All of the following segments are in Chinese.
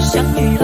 相遇了。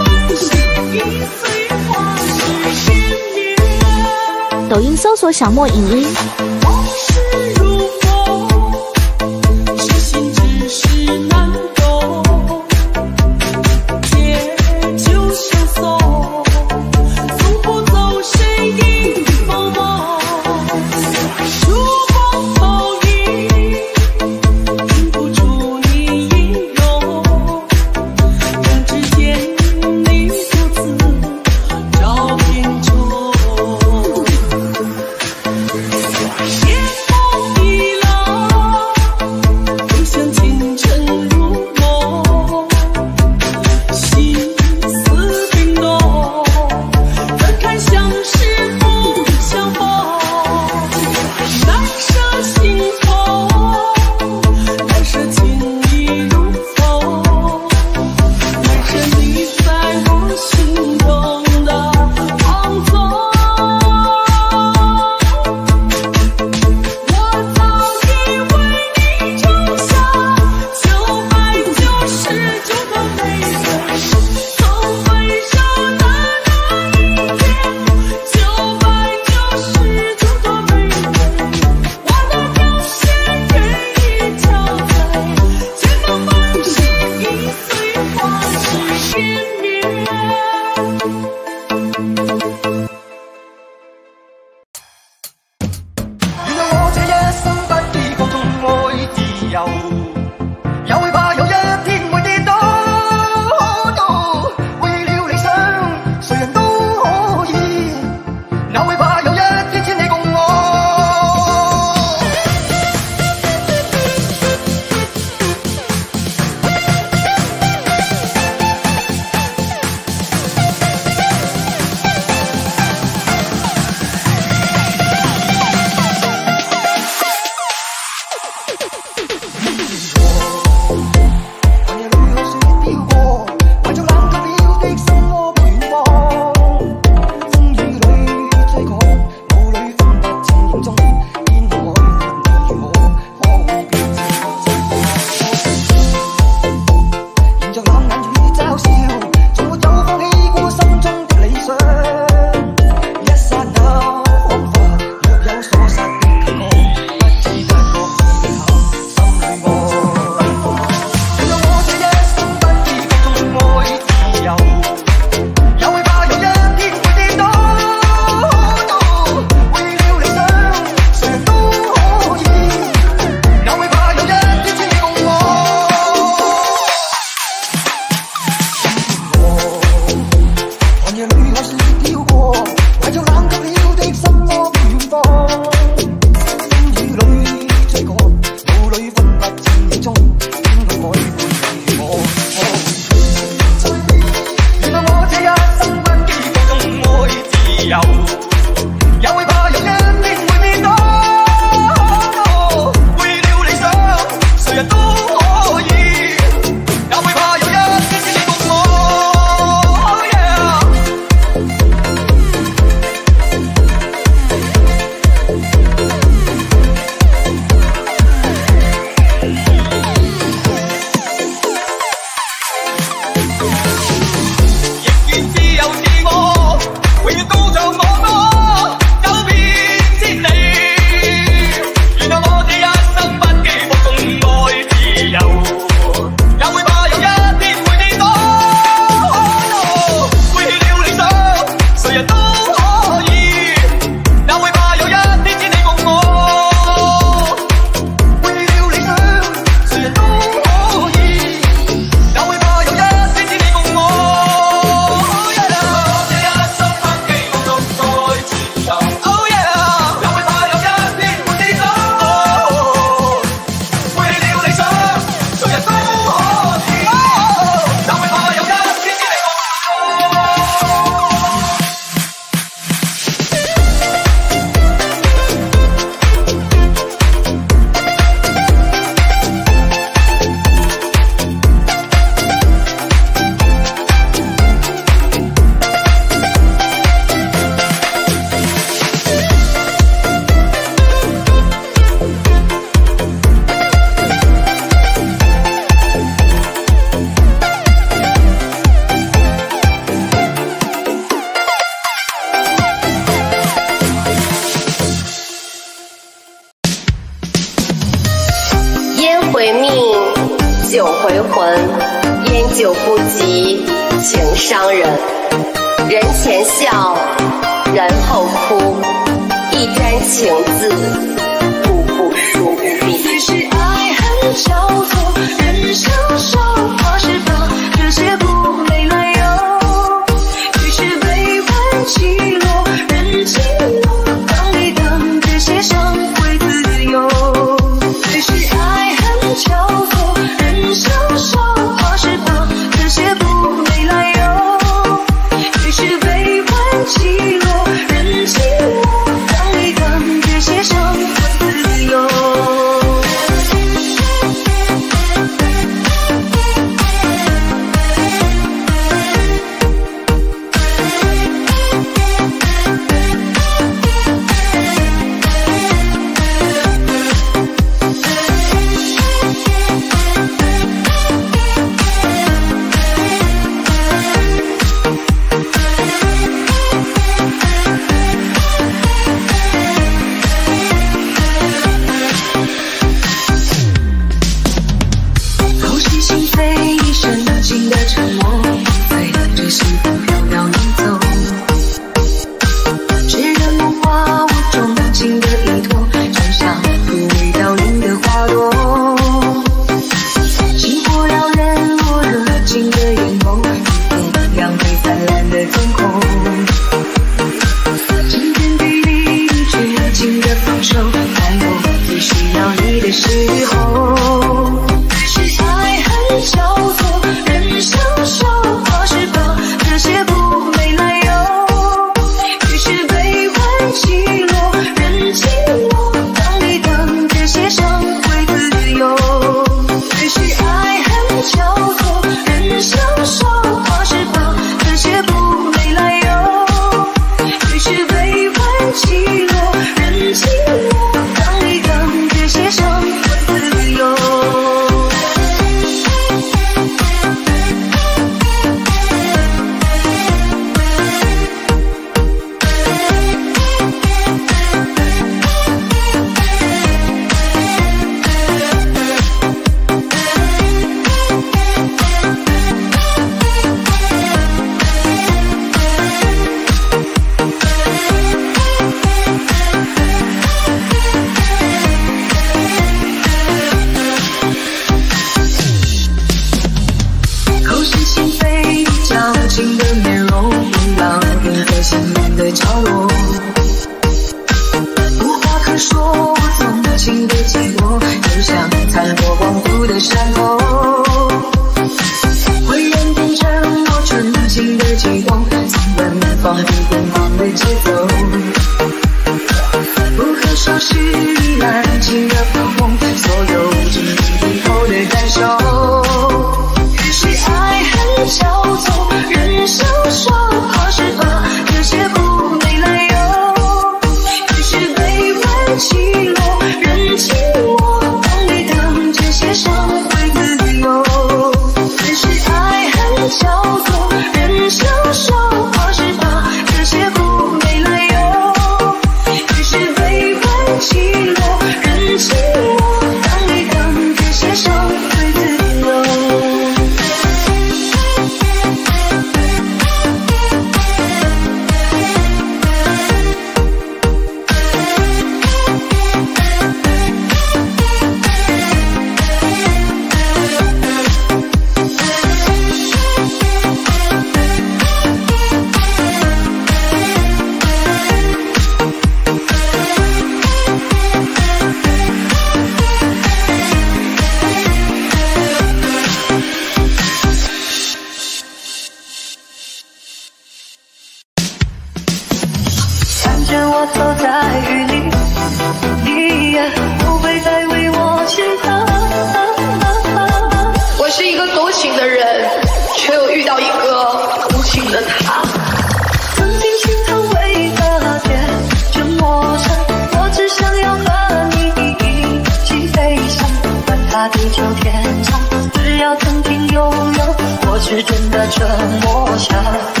沉默下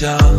ya